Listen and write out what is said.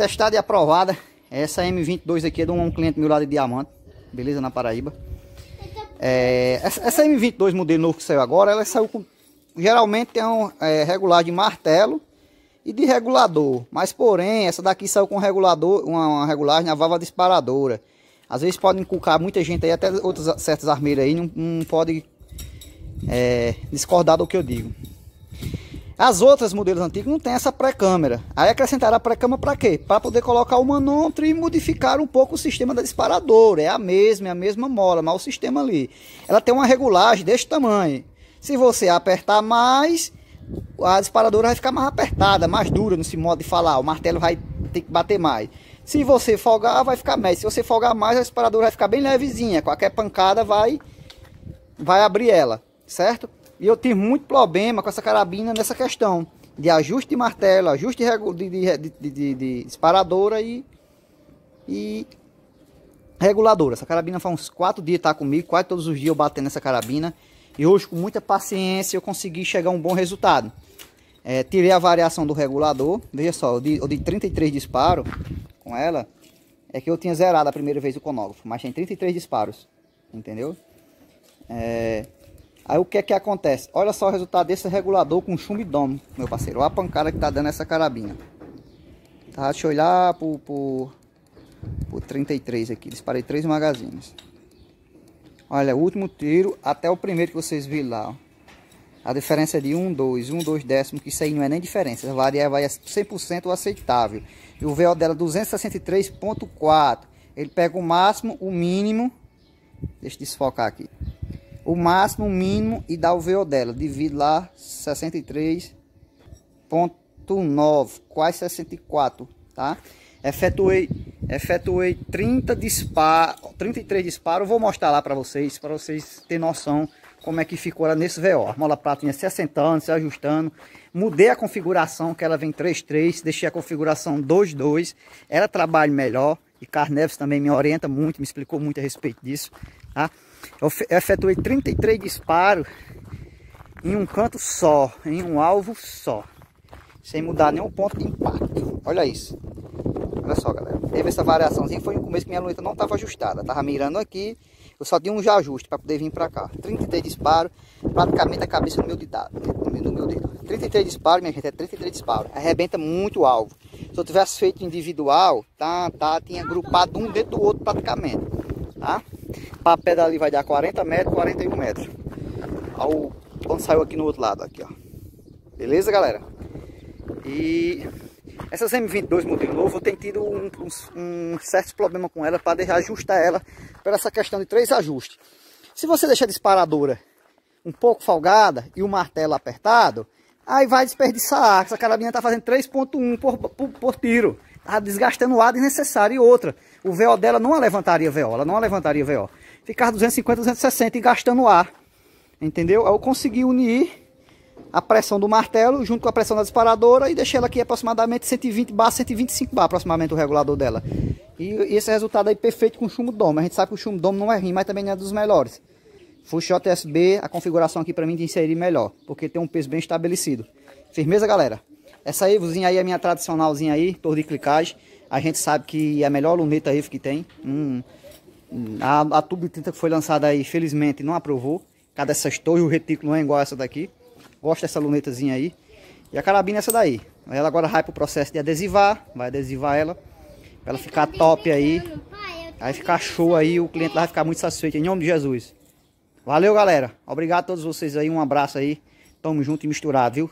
testada e aprovada. Essa M22 aqui é de um cliente meu lá de Diamante, beleza? Na Paraíba. É, essa, essa, M22 modelo novo que saiu agora, ela saiu com... Geralmente tem um é, regular de martelo e de regulador. Mas porém, essa daqui saiu com regulador, uma, uma regulagem na válvula disparadora. Às vezes pode inculcar muita gente aí, até outras certas armeiras aí, não, não pode é, discordar do que eu digo. As outras modelos antigos não tem essa pré-câmera. Aí acrescentaram a pré-câmera para quê? Para poder colocar o manômetro e modificar um pouco o sistema da disparadora. É a mesma, é a mesma mola, mas o sistema ali. Ela tem uma regulagem deste tamanho. Se você apertar mais, a disparadora vai ficar mais apertada, mais dura nesse modo de falar. O martelo vai ter que bater mais. Se você folgar, vai ficar mais. Se você folgar mais, a disparadora vai ficar bem levezinha. Qualquer pancada vai, vai abrir ela, certo? E eu tive muito problema com essa carabina nessa questão de ajuste de martelo, ajuste de, de, de, de, disparadora e, e reguladora. Essa carabina faz uns 4 dias tá comigo, quase todos os dias eu batendo nessa carabina. E hoje com muita paciência eu consegui chegar a um bom resultado. É, tirei a variação do regulador, veja só, o de, o de 33 disparos com ela, é que eu tinha zerado a primeira vez o conógrafo, mas tem 33 disparos, entendeu? É, Aí o que é que acontece? Olha só o resultado desse regulador com chumbo meu parceiro. Olha a pancada que tá dando essa carabina. Tá, deixa eu olhar por, por, por 33 aqui. Disparei três magazines. Olha, o último tiro até o primeiro que vocês viram lá. Ó. A diferença é de 1, 2, 1, 2 décimos, que isso aí não é nem diferença. Varia vai a 100% aceitável. E o VO dela 263.4. Ele pega o máximo, o mínimo. Deixa eu desfocar aqui o máximo, o mínimo e dá o VO dela. Divide lá 63.9, quase 64, tá? Efetuei, efetuei 30 disparos, 33 disparos. Vou mostrar lá para vocês, para vocês terem noção como é que ficou ela nesse VO. A mola prata se assentando, se ajustando. Mudei a configuração, que ela vem 3.3, deixei a configuração 2.2. Ela trabalha melhor. E Carneves também me orienta muito, me explicou muito a respeito disso, tá? Eu efetuei 33 disparos em um canto só, em um alvo só. Sem mudar nenhum ponto de impacto. Olha isso. Olha só, galera. Teve essa variaçãozinha, foi no começo que minha luneta não estava ajustada. Tava mirando aqui, eu só tinha um já ajuste para poder vir para cá. 33 disparos, praticamente a cabeça no meu dedo. No meu dedo. 33 disparos, minha gente, é 33 disparos. Arrebenta muito o alvo. Se eu tivesse feito individual, tá, tá, tinha agrupado um dentro do outro praticamente. Tá? Para pedal ali vai dar 40 metros, 41 metros. Ao, quando saiu aqui no outro lado, aqui ó. Beleza, galera? E essas M22 modelo novo, eu tenho tido um, um, um certo problema com ela para ajustar ela para essa questão de três ajustes. Se você deixar a disparadora um pouco folgada e o martelo apertado, aí vai desperdiçar ar. Essa carabina tá fazendo 3.1 por, por, por, tiro. Tá desgastando o ar desnecessário. E outra, o VO dela não levantaria VO, ela não levantaria VO. Ficar 250, 260 e gastando ar. Entendeu? Eu consegui unir a pressão do martelo junto com a pressão da disparadora e deixei ela aqui aproximadamente 120 bar, 125 bar aproximadamente o regulador dela. E, e esse resultado aí perfeito com chumbo dom. A gente sabe que o chumbo dom não é ruim, mas também não é dos melhores. Full JSB, a configuração aqui para mim de inserir melhor, porque tem um peso bem estabelecido. Firmeza, galera? Essa Evozinha aí é a minha tradicionalzinha aí, torre de clicagem. A gente sabe que é a melhor luneta Evo que tem. Hum, a, a tubo de tinta que foi lançada aí, felizmente, não aprovou. Cada essas torres, o retículo não é igual a essa daqui. Gosto dessa lunetazinha aí. E a carabina é essa daí. Ela agora vai pro processo de adesivar. Vai adesivar ela. Pra ela ficar top aí. Aí ficar show aí. O cliente vai ficar muito satisfeito. Em nome de Jesus. Valeu, galera. Obrigado a todos vocês aí. Um abraço aí. Tamo junto e misturado, viu?